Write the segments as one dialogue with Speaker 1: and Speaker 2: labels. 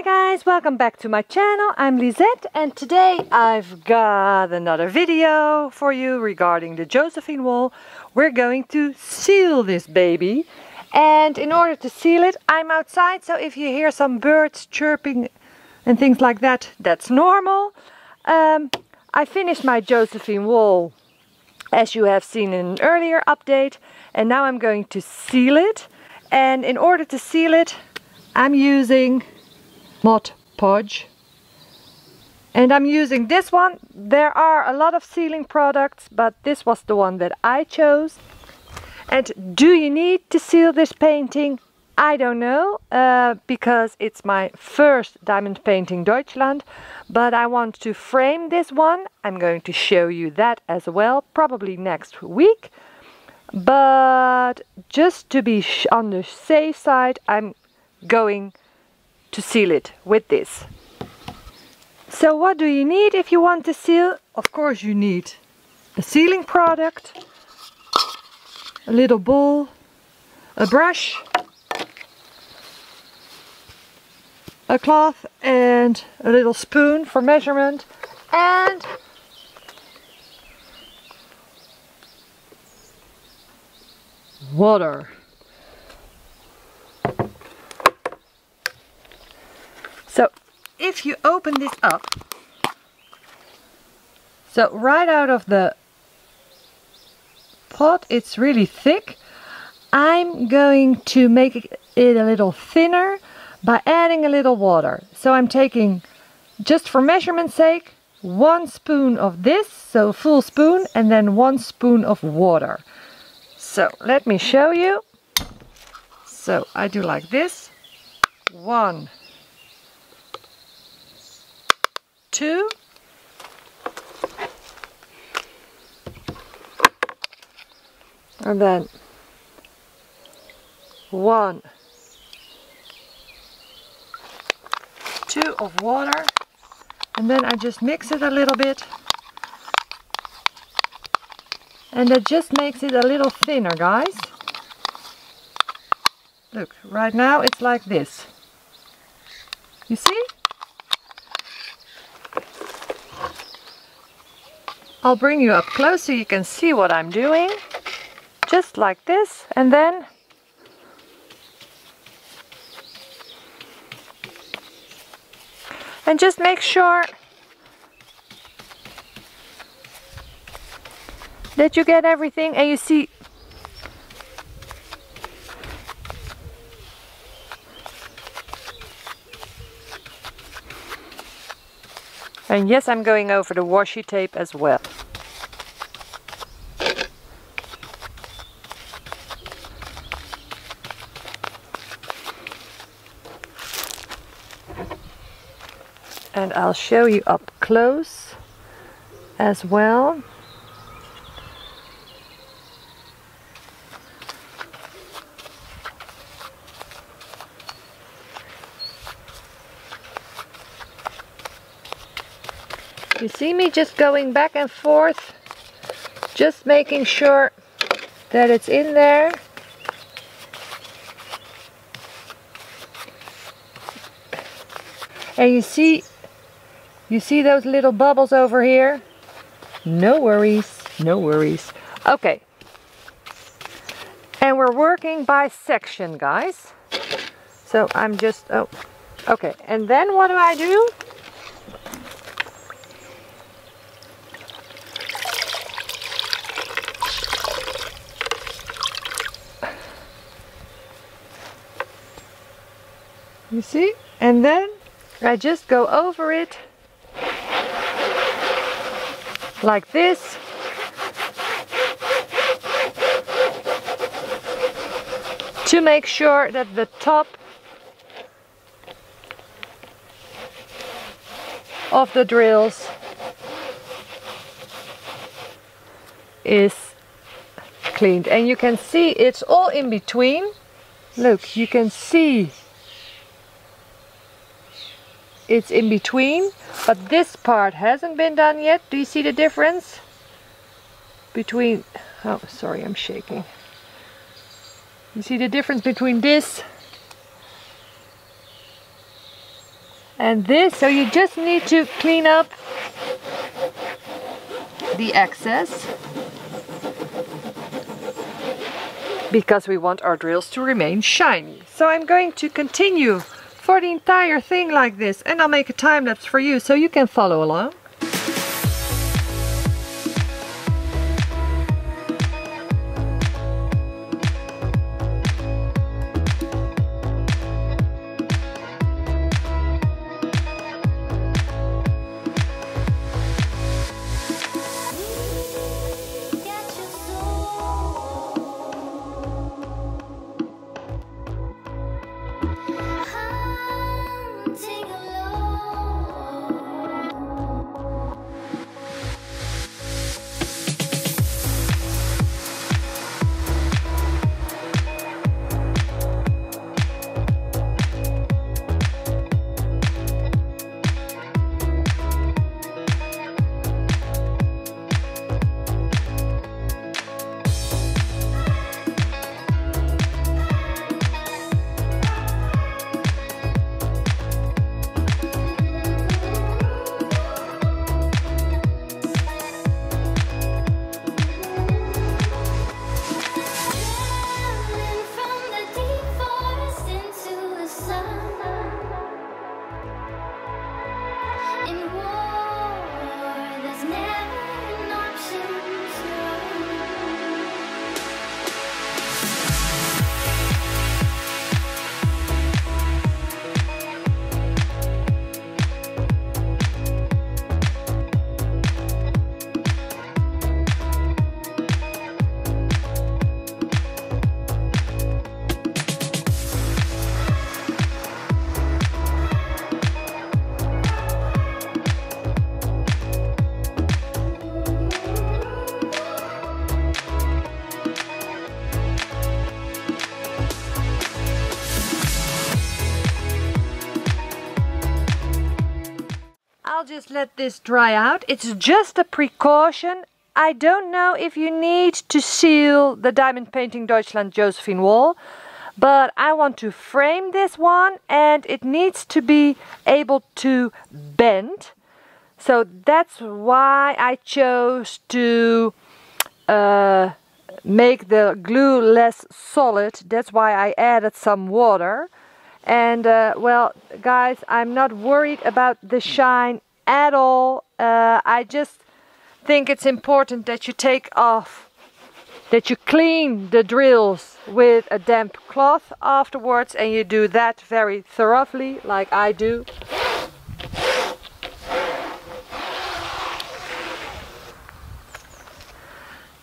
Speaker 1: Hi guys, welcome back to my channel. I'm Lisette and today I've got another video for you regarding the Josephine Wall. We're going to seal this baby and in order to seal it I'm outside so if you hear some birds chirping and things like that, that's normal. Um, I finished my Josephine Wall as you have seen in an earlier update and now I'm going to seal it and in order to seal it I'm using Mod Podge and I'm using this one. There are a lot of sealing products but this was the one that I chose. And do you need to seal this painting? I don't know uh, because it's my first diamond painting Deutschland but I want to frame this one. I'm going to show you that as well probably next week but just to be on the safe side I'm going to seal it with this. So what do you need if you want to seal? Of course you need a sealing product, a little bowl, a brush, a cloth and a little spoon for measurement and water. So if you open this up, so right out of the pot, it's really thick. I'm going to make it a little thinner by adding a little water. So I'm taking, just for measurement's sake, one spoon of this, so full spoon, and then one spoon of water. So let me show you. So I do like this. One, two, and then one, two of water, and then I just mix it a little bit. And that just makes it a little thinner guys. Look right now it's like this. You see I'll bring you up close so you can see what I'm doing just like this and then and just make sure that you get everything? And you see And yes, I'm going over the washi tape as well. And I'll show you up close as well. You see me just going back and forth, just making sure that it's in there. And you see, you see those little bubbles over here? No worries, no worries. Okay. And we're working by section, guys. So I'm just, oh, okay. And then what do I do? You see? And then I just go over it like this. To make sure that the top of the drills is cleaned. And you can see it's all in between. Look you can see it's in between but this part hasn't been done yet. Do you see the difference between oh sorry I'm shaking. You see the difference between this And this, so you just need to clean up the excess. Because we want our drills to remain shiny. So I'm going to continue for the entire thing like this and I'll make a time lapse for you so you can follow along. Just let this dry out. It's just a precaution. I don't know if you need to seal the Diamond Painting Deutschland Josephine Wall, but I want to frame this one and it needs to be able to bend. So that's why I chose to uh, make the glue less solid. That's why I added some water. And uh, well, guys, I'm not worried about the shine at all. Uh, I just think it's important that you take off, that you clean the drills with a damp cloth afterwards and you do that very thoroughly like I do.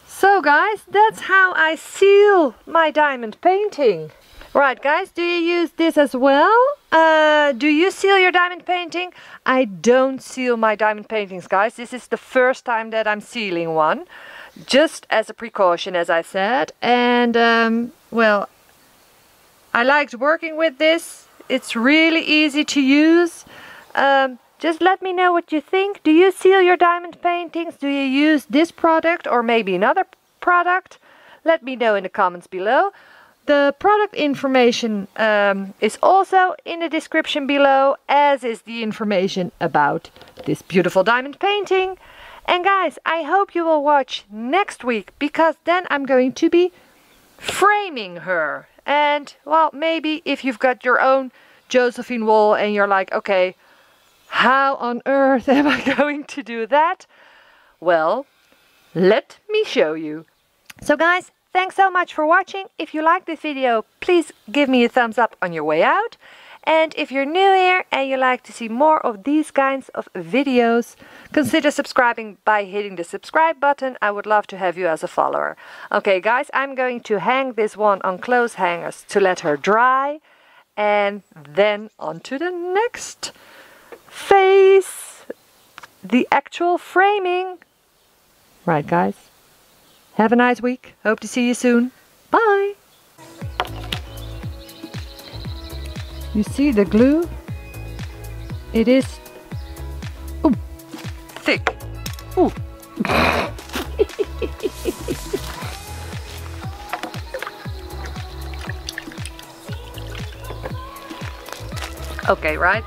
Speaker 1: So guys, that's how I seal my diamond painting. Right guys, do you use this as well? Uh, do you seal your diamond painting? I don't seal my diamond paintings guys. This is the first time that I'm sealing one. Just as a precaution as I said. And um, well, I liked working with this. It's really easy to use. Um, just let me know what you think. Do you seal your diamond paintings? Do you use this product or maybe another product? Let me know in the comments below. The product information um, is also in the description below, as is the information about this beautiful diamond painting. And guys, I hope you will watch next week, because then I'm going to be framing her. And, well, maybe if you've got your own Josephine Wall and you're like, okay, how on earth am I going to do that? Well, let me show you. So guys, Thanks so much for watching. If you like this video, please give me a thumbs up on your way out. And if you're new here and you like to see more of these kinds of videos, consider subscribing by hitting the subscribe button. I would love to have you as a follower. Okay guys, I'm going to hang this one on clothes hangers to let her dry. And then on to the next phase, the actual framing. Right guys? Have a nice week. Hope to see you soon. Bye. You see the glue? It is ooh, thick. Ooh. okay, right?